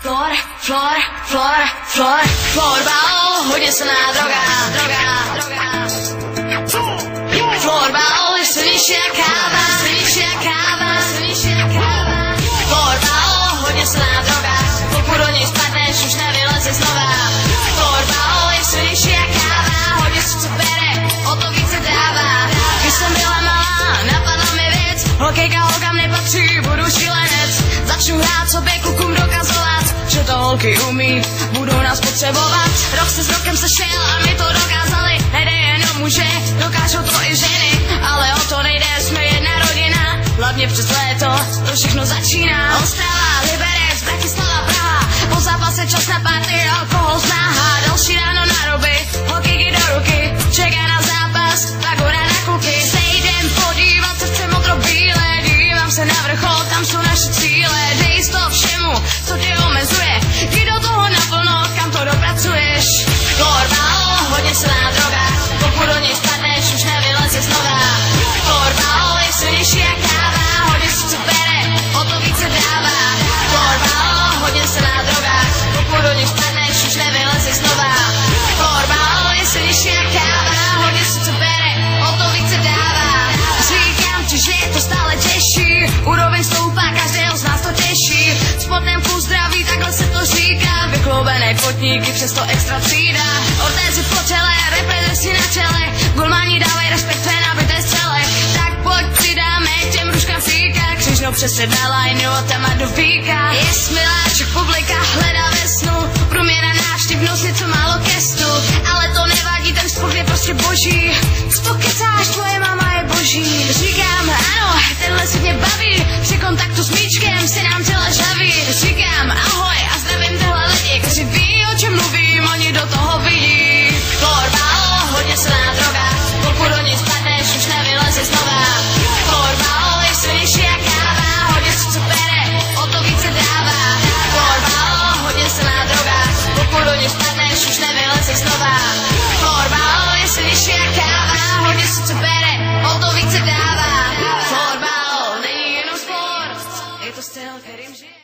Flor, flor, flor, flor, florbal, hodně silná droga, droga, droga. Florbal silnější jak káva, silnější jak káva, silnější jak káva. Florbal, hodně silná droga, pokud do něj spadneš, už nevyleze znova. Florbal je silnější jak káva, hodně srdce bere, o to více dává. Když jsem byla malá, napadla mi věc, hokejka holkám nepatří, budu šílenec. Začnu hrát sobě to holky umí, budou nás potřebovat. Rok se s rokem sešel a my to dokázali, nejde jenom muže, dokážou to i ženy, ale o to nejde, jsme jedna rodina, hlavně přes léto, to všechno začíná. Ostrava, Liberec, Bratislava, Praha, po zápase čas na party, alkohol znáha, další ráno na ruby, hokejky do ruky, čeká na zápas, pak hora na kluky, sejdem podívat se chce modro bílé, dívám se na vrchol, tam jsou naše cíle, dej toho všemu, co tě přesto extra třída. Ortézy po čele, reprezenci na čele, gulmani dávaj respekt tvé nabité střele. Tak pojď přidáme těm ruškám fíka, křižnou přes na line, od téma do víka. Je smiláček, publika hledá ve snu, Serimji.